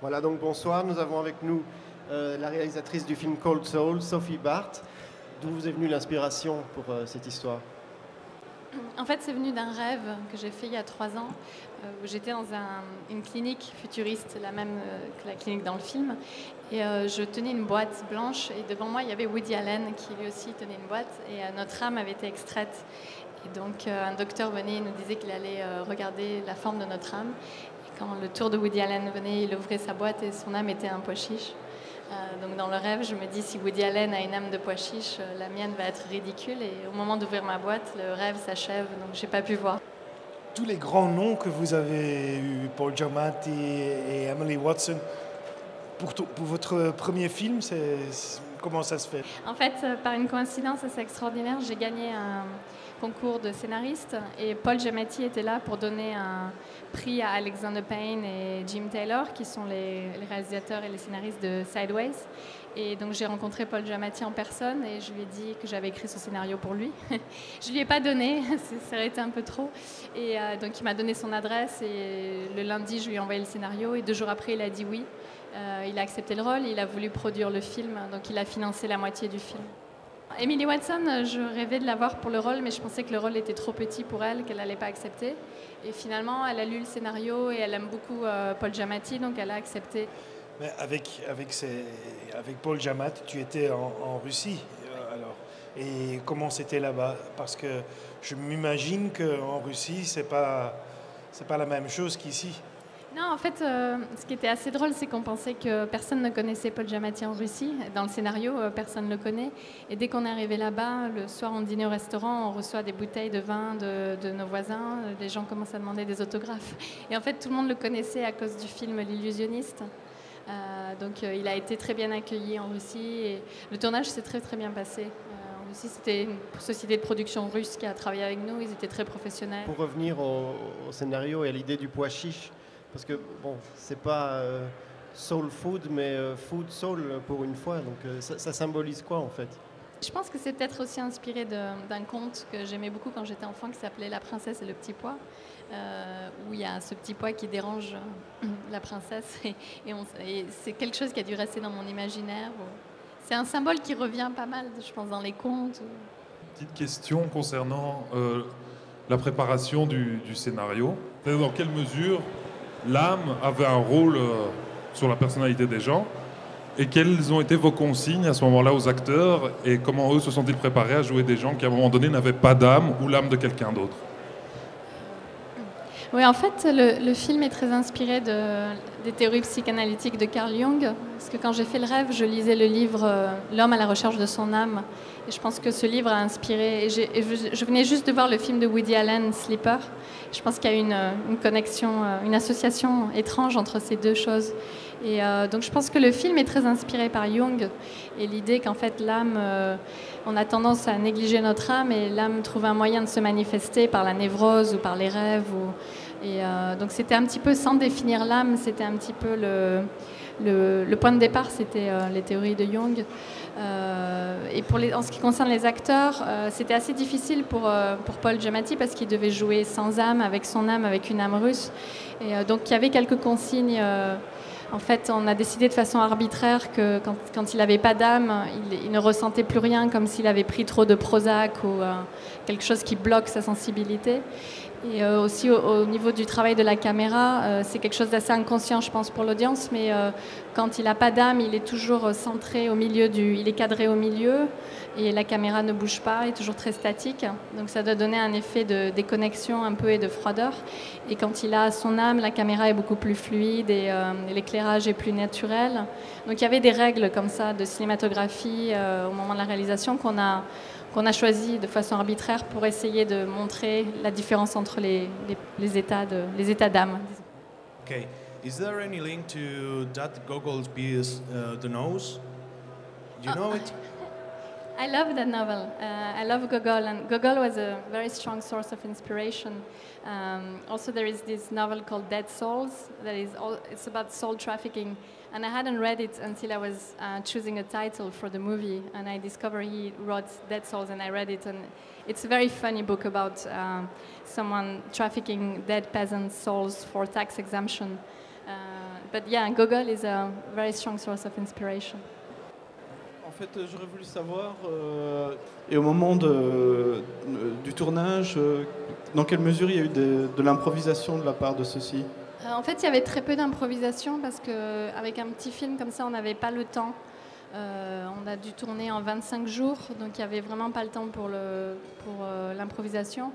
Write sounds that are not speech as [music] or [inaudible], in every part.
Voilà, donc bonsoir. Nous avons avec nous euh, la réalisatrice du film Cold Soul, Sophie Barth. D'où vous est venue l'inspiration pour euh, cette histoire? En fait, c'est venu d'un rêve que j'ai fait il y a trois ans, euh, j'étais dans un- une clinique futuriste, la même que la clinique dans le film. Et je tenais une boîte blanche, et devant moi, il y avait Woody Allen qui lui aussi tenait une boîte, et notre âme avait été extraite. Et donc, un docteur venait et nous disait qu'il allait regarder la forme de notre âme. Quand le tour de Woody Allen venait, il ouvrait sa boîte et son âme était un pois chiche. Euh, donc dans le rêve, je me dis si Woody Allen a une âme de pois chiche, euh, la mienne va être ridicule. Et au moment d'ouvrir ma boîte, le rêve s'achève, donc j'ai pas pu voir. Tous les grands noms que vous avez eus, Paul Giamatti et Emily Watson, pour, votre premier film, c'est, comment ça se fait? En fait, euh, par une coïncidence assez extraordinaire, j'ai gagné un concours de scénariste et Paul Giamatti était là pour donner un prix à Alexander Payne et Jim Taylor, qui sont les, réalisateurs et les scénaristes de Sideways. Et donc j'ai rencontré Paul Giamatti en personne et je lui ai dit que j'avais écrit ce scénario pour lui. [laughs] je lui ai pas donné, [laughs] ça aurait été un peu trop. Et euh, donc il m'a donné son adresse et le lundi je lui ai envoyé le scénario et deux jours après il a dit oui. Euh, il a accepté le rôle, il a voulu produire le film, donc il a financé la moitié du film. Emily Watson, je rêvais de la voir pour le rôle, mais je pensais que le rôle était trop petit pour elle, qu'elle n'allait pas accepter. Et finalement, elle a lu le scénario et elle aime beaucoup euh, Paul Giamatti, donc elle a accepté. Mais avec, avec, Paul Giamatti, tu étais en, Russie euh, alors. Et comment c'était là-bas? Parce que je m'imagine qu'en Russie, pas, c'est pas la même chose qu'ici. Non, en fait, euh, ce qui était assez drôle, c'est qu'on pensait que personne ne connaissait Paul Giamatti en Russie. Dans le scénario, euh, personne ne le connaît. Et dès qu'on est arrivé là-bas, le soir, on dînait au restaurant, on reçoit des bouteilles de vin de, nos voisins. Les gens commencent à demander des autographes. Et en fait, tout le monde le connaissait à cause du film L'illusionniste. Euh, donc, il a été très bien accueilli en Russie. Et le tournage s'est très, très bien passé. En Russie, c'était une société de production russe qui a travaillé avec nous. Ils étaient très professionnels. Pour revenir au, au scénario et à l'idée du pois chiche, parce que bon, c'est pas euh, soul food, mais euh, food soul pour une fois. Donc euh, ça, ça symbolise quoi en fait? Je pense que c'est peut-être aussi inspiré d'un conte que j'aimais beaucoup quand j'étais enfant qui s'appelait La princesse et le petit pois, euh, où il y a ce petit pois qui dérange euh, [clears throat] la princesse et, et on- et c'est quelque chose qui a dû rester dans mon imaginaire. C'est un symbole qui revient pas mal, je pense, dans les contes. Petite question concernant euh, la préparation du, du scénario. Dans quelle mesure l'âme avait un rôle euh, sur la personnalité des gens. Et quelles ont été vos consignes à ce moment-là aux acteurs? Et comment eux se sont-ils préparés à jouer des gens qui à un moment donné n'avaient pas d'âme ou l'âme de quelqu'un d'autre? Oui, en fait, le, film est très inspiré de, des théories psychanalytiques de Carl Jung. Parce que quand j'ai fait le rêve, je lisais le livre euh, L'homme à la recherche de son âme. Et je pense que ce livre a inspiré. Et, je, venais juste de voir le film de Woody Allen, Sleeper. Je pense qu'il y a une, euh, connexion, euh, une association étrange entre ces deux choses. Et euh, donc je pense que le film est très inspiré par Jung et l'idée qu'en fait l'âme, euh, on a tendance à négliger notre âme et l'âme trouve un moyen de se manifester par la névrose ou par les rêves. Et euh, donc c'était un petit peu sans définir l'âme, c'était un petit peu le, point de départ, c'était les théories de Jung. Et en ce qui concerne les acteurs, c'était assez difficile pour, pour Paul Giamatti parce qu'il devait jouer sans âme, avec son âme, avec une âme russe. Et donc il y avait quelques consignes. En fait, on a décidé de façon arbitraire que quand, il n'avait pas d'âme, il, il ne ressentait plus rien, comme s'il avait pris trop de Prozac ou euh, quelque chose qui bloque sa sensibilité. Et euh, aussi au, au niveau du travail de la caméra, euh, c'est quelque chose d'assez inconscient, je pense, pour l'audience, mais euh, quand il n'a pas d'âme, il est toujours centré au milieu du, il est cadré au milieu, et la caméra ne bouge pas, est toujours très statique. Donc ça doit donner un effet de déconnexion un peu et de froideur. Et quand il a son âme, la caméra est beaucoup plus fluide et, l'éclairage est plus naturel. Donc il y avait des règles comme ça de cinématographie au moment de la réalisation qu'on a qu'on a choisi de façon arbitraire pour essayer de montrer la différence entre les, les, les états de les états d'âme. disons. Okay. Is there any link to that goggles piece, uh, the nose? Do you know it? I love that novel. Uh, I love Gogol, and Gogol was a very strong source of inspiration. Um, also, there is this novel called Dead Souls that is all, it's about soul trafficking, and I hadn't read it until I was uh, choosing a title for the movie, and I discovered he wrote Dead Souls, and I read it, and it's a very funny book about um, someone trafficking dead peasant souls for tax exemption. Uh, but yeah, Gogol is a very strong source of inspiration. En fait, j'aurais voulu savoir, euh, et au moment du tournage, euh, dans quelle mesure il y a eu de, de l'improvisation de la part de ceux-ci? Euh, En fait, il y avait très peu d'improvisation parce qu'avec un petit film comme ça, on n'avait pas le temps. Euh, on a dû tourner en 25 jours, donc il n'y avait vraiment pas le temps pour euh, l'improvisation.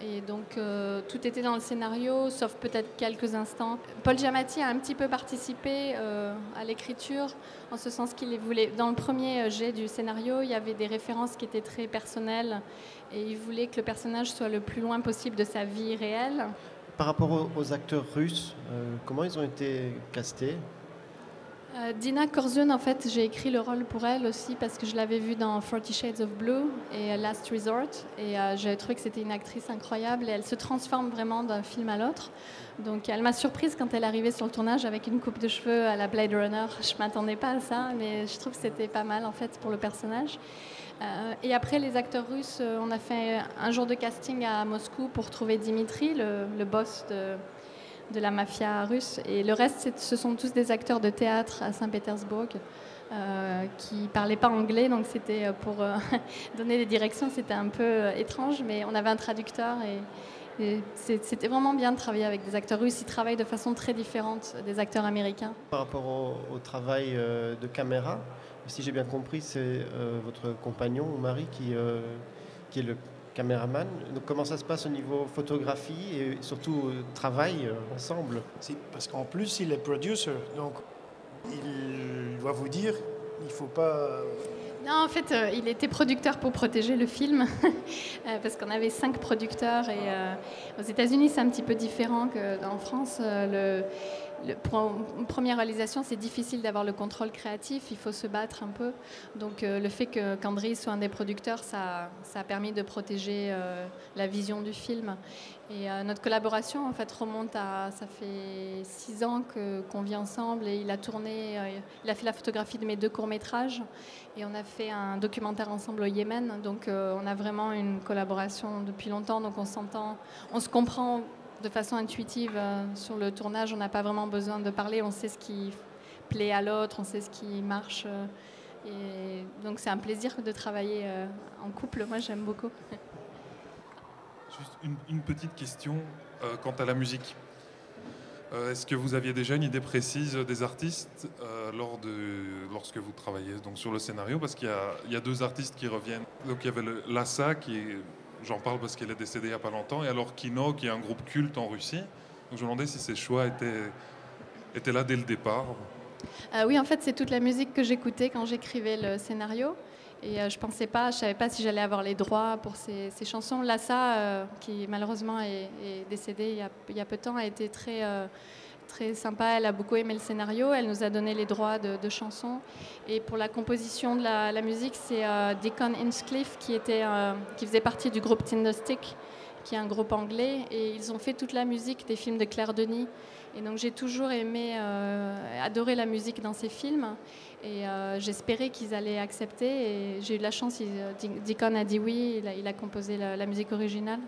Et donc euh, tout était dans le scénario, sauf peut-être quelques instants. Paul Giamatti a un petit peu participé à l'écriture, en ce sens qu'il voulait. Dans le premier jet du scénario, il y avait des références qui étaient très personnelles, et il voulait que le personnage soit le plus loin possible de sa vie réelle. Par rapport aux, acteurs russes, comment ils ont été castés? Euh, Dina Korzun, en fait, j'ai écrit le rôle pour elle aussi parce que je l'avais vue dans Forty Shades of Blue et euh, Last Resort. Et euh, j'ai trouvé que c'était une actrice incroyable et elle se transforme vraiment d'un film à l'autre. Donc elle m'a surprise quand elle arrivait sur le tournage avec une coupe de cheveux à la Blade Runner. Je m'attendais pas à ça, mais je trouve que c'était pas mal en fait pour le personnage. Et après, les acteurs russes, on a fait un jour de casting à Moscou pour trouver Dimitri, le boss de, de la mafia russe. Et le reste, ce sont tous des acteurs de théâtre à Saint-Pétersbourg euh, qui parlaient pas anglais. Donc c'était euh, pour euh, [laughs] donner des directions, c'était un peu étrange, mais on avait un traducteur et, c'était vraiment bien de travailler avec des acteurs russes. Ils travaillent de façon très différente des acteurs américains. Par rapport au, travail de caméra, si j'ai bien compris, c'est votre compagnon ou mari qui, qui est le caméraman. Donc comment ça se passe au niveau photographie et surtout euh, travail euh, ensemble? Si, parce qu'en plus, il est producer, donc il va vous dire, il faut pas... Non, en fait, euh, il était producteur pour protéger le film, [laughs] euh, parce qu'on avait cinq producteurs. Et euh, aux États-Unis, c'est un petit peu différent qu'en France. Euh, le, le- première réalisation, c'est difficile d'avoir le contrôle créatif. Il faut se battre un peu. Donc, euh, le fait que qu'André soit un des producteurs, ça, ça a permis de protéger euh, la vision du film. Et euh, notre collaboration, en fait, remonte à. Ça fait six ans qu'on vit ensemble et il a tourné. il a fait la photographie de mes deux courts-métrages. Et on a fait un documentaire ensemble au Yémen, donc on a vraiment une collaboration depuis longtemps, donc on s'entend, on se comprend de façon intuitive euh, sur le tournage, on n'a pas vraiment besoin de parler, on sait ce qui plaît à l'autre, on sait ce qui marche. euh, et donc c'est un plaisir de travailler euh, en couple, moi j'aime beaucoup. [laughs] Juste une, petite question quant à la musique. Est-ce que vous aviez déjà une idée précise des artistes lors de, lorsque vous travaillez donc, sur le scénario? Parce qu'il y, a- deux artistes qui reviennent. Donc il y avait Lassa, qui est- j'en parle parce qu'elle est décédée il n'y a pas longtemps, et alors Kino, qui est un groupe culte en Russie. Donc je me demandais si ces choix étaient, étaient là dès le départ. Euh, oui, en fait, c'est toute la musique que j'écoutais quand j'écrivais le scénario. Et euh, je pensais pas, je savais pas si j'allais avoir les droits pour ces, ces chansons. Lassa, euh, qui malheureusement est, décédée il y, a, peu de temps, a été très, très sympa. Elle a beaucoup aimé le scénario. Elle nous a donné les droits de, de chansons. Et pour la composition de la, musique, c'est euh, Deacon Hinchcliffe qui, était, euh, qui faisait partie du groupe Tinderstick, qui est un groupe anglais. Et ils ont fait toute la musique des films de Claire Denis. Et donc j'ai toujours aimé, euh, adoré la musique dans ces films. Et euh, j'espérais qu'ils allaient accepter. Et j'ai eu de la chance. Deacon a dit oui. Il a, composé la musique originale.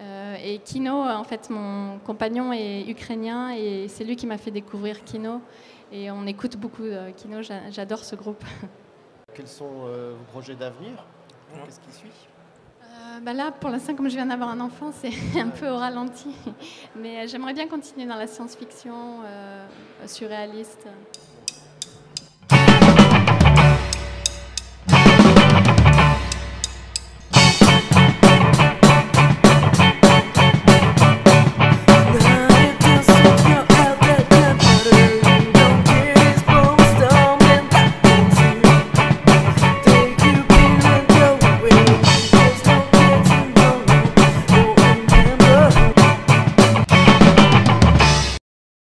Euh, et Kino, en fait, mon compagnon est ukrainien et c'est lui qui m'a fait découvrir Kino. Et on écoute beaucoup euh, Kino. J'a- J'adore ce groupe. [laughs] Quels sont euh, vos projets d'avenir? Qu'est-ce qui suit? Euh, bah là, pour l'instant, comme je viens d'avoir un enfant, c'est [laughs] un peu au ralenti. [laughs] Mais j'aimerais bien continuer dans la science-fiction euh, surréaliste.